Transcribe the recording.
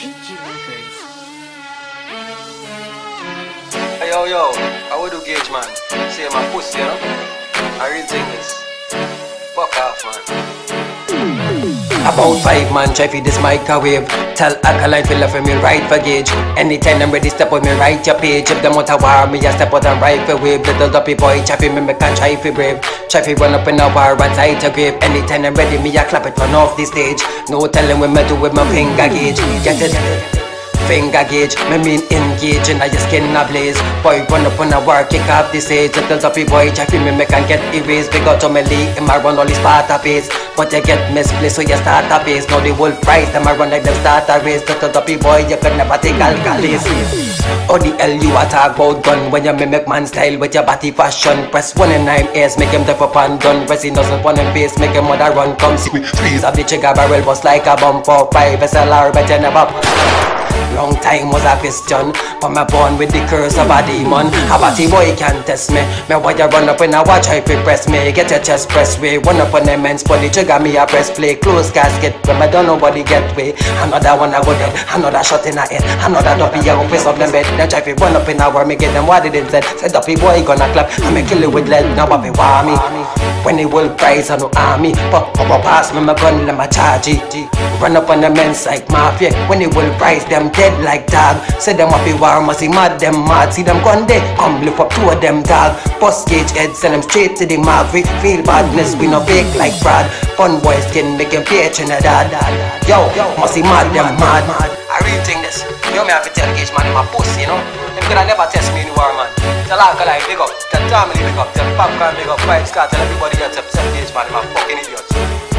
Hey, yo, yo, I would do Gage, man. See my pussy, you know? I really thing this. Fuck off, man. About five man, try for this microwave. Tell Alkaline filler for me right for Gage. Anytime I'm ready, step on me right your page. If them want a war, me I step out and right for wave. Little duppy boy, try me, me can try for brave. Try for run up in a war and tight a grave. Anytime I'm ready, me I clap it run off the stage. No telling when me do with my finger gauge. Get it? Finger gauge, me mean engage in your skin a blaze. Boy run up on a war, kick off the stage Little duppy boy, try me me can get erased. Big out to me league, him a run all his part a pace But you get misplaced so you start a pace Now the wolf rise, them I run like them start a race. Little duppy boy, you could never take alkalis How oh, the hell you a talk about gun. When you mimic man style with your body fashion Press one in nine ears, make him deaf up and done. Pressing nozzle on him face, make him mother run. Come see, squeeze up the trigger barrel Bust like a bumper, five SLR, better never Long time was a question But me born with the curse of a demon. A batty boy can't test me. Me why you run up when I watch you press me. Get your chest press way Run up on them men's body Trigger me a press play. Close casket When me don't nobody get way Another one I go dead Another shot in the head. Another duppy I go face up them bed. Then try to run up in a war Me get them what it said. Said duppy boy gonna clap I me kill it with lead. Now what me want me? When the world prize on no army. Pop up pass me my gun Let me charge it. Run up on the men's like mafia. When the world prize them dead like dog. Say them happy war must see mad them mad. See them gun they come lift up two of them dog. Bust cage head send them straight to the We feel badness we no fake like Brad. Fun boys can make him pay Trinidad Yo, yo, must see mad them mad. I really think this. Yo me have to tell Gage man in my pussy you know? Him coulda never test me in the war man. Tell Alkaline big up. Tell Tommy big up. Tell Popcorn big up. Five Star Tell everybody else Tell Gage man in my fucking idiots